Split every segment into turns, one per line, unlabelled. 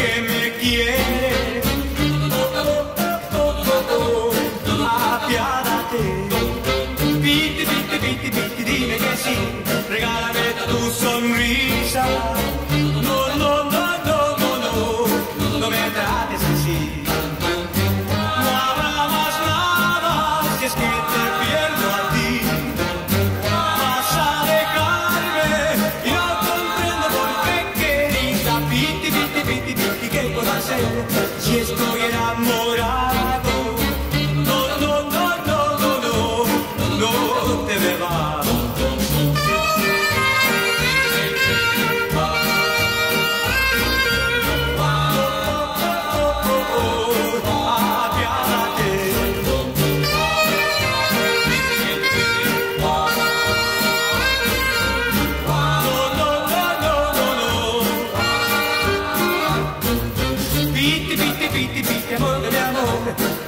que me quiere. Apiádate. Piti, piti, piti, piti, dime que sí. Regálame tu sonrisa. puedo hacer si estoy enamorado?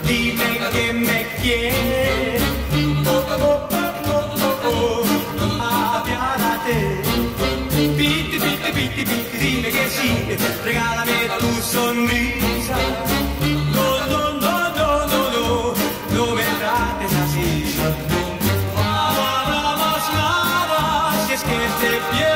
Dime que me quieres. Oh, oh, oh. Piti, piti, piti, piti, dime que sí, regálame tu sonrisa. No, no, no, no, no, no, no me trates así. No hagamos nada si es que te pierdo